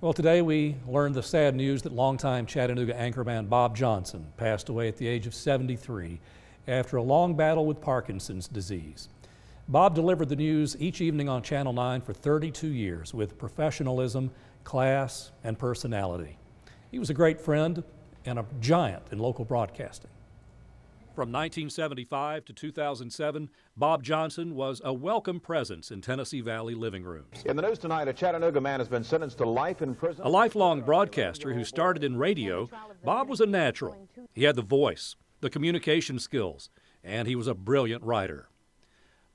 Well, today we learned the sad news that longtime Chattanooga anchorman Bob Johnson passed away at the age of 73 after a long battle with Parkinson's disease. Bob delivered the news each evening on Channel 9 for 32 years with professionalism, class, and personality. He was a great friend and a giant in local broadcasting. From 1975 to 2007, Bob Johnson was a welcome presence in Tennessee Valley living rooms. In the news tonight, a Chattanooga man has been sentenced to life in prison. A lifelong broadcaster who started in radio, Bob was a natural. He had the voice, the communication skills, and he was a brilliant writer.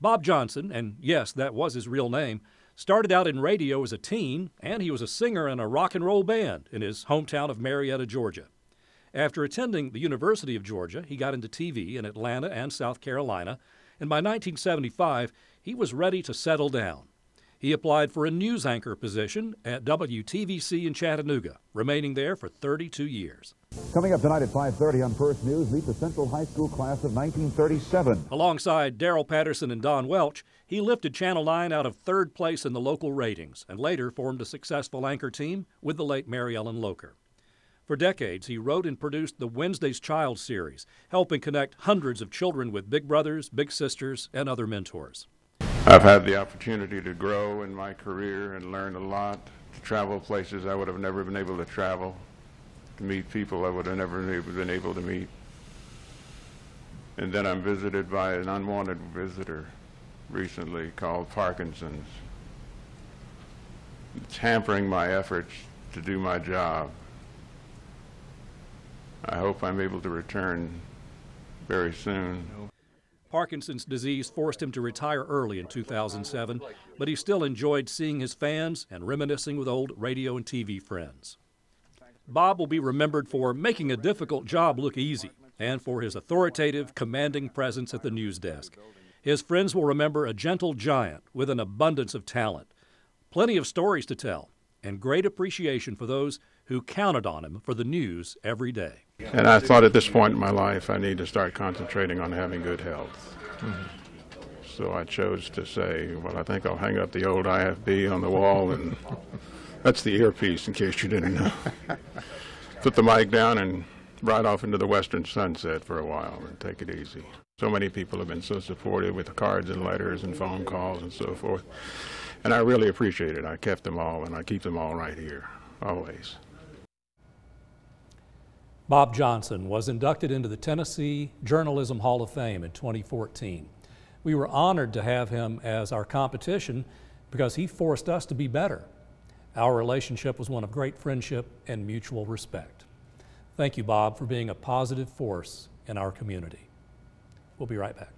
Bob Johnson, and yes, that was his real name, started out in radio as a teen, and he was a singer in a rock and roll band in his hometown of Marietta, Georgia. After attending the University of Georgia, he got into TV in Atlanta and South Carolina, and by 1975, he was ready to settle down. He applied for a news anchor position at WTVC in Chattanooga, remaining there for 32 years. Coming up tonight at 5.30 on First News, meet the Central High School class of 1937. Alongside Daryl Patterson and Don Welch, he lifted Channel 9 out of third place in the local ratings and later formed a successful anchor team with the late Mary Ellen Locher. For decades, he wrote and produced the Wednesday's Child series, helping connect hundreds of children with big brothers, big sisters, and other mentors. I've had the opportunity to grow in my career and learn a lot, to travel places I would have never been able to travel, to meet people I would have never been able to meet. And then I'm visited by an unwanted visitor recently called Parkinson's. It's hampering my efforts to do my job. I hope I'm able to return very soon. Parkinson's disease forced him to retire early in 2007, but he still enjoyed seeing his fans and reminiscing with old radio and TV friends. Bob will be remembered for making a difficult job look easy and for his authoritative, commanding presence at the news desk. His friends will remember a gentle giant with an abundance of talent, plenty of stories to tell, and great appreciation for those who counted on him for the news every day. And I thought at this point in my life I need to start concentrating on having good health. Mm-hmm. So I chose to say, well, I think I'll hang up the old IFB on the wall, and that's the earpiece, in case you didn't know. Put the mic down and ride off into the western sunset for a while and take it easy. So many people have been so supportive with cards and letters and phone calls and so forth. And I really appreciate it. I kept them all, and I keep them all right here, always. Bob Johnson was inducted into the Tennessee Journalism Hall of Fame in 2014. We were honored to have him as our competition because he forced us to be better. Our relationship was one of great friendship and mutual respect. Thank you, Bob, for being a positive force in our community. We'll be right back.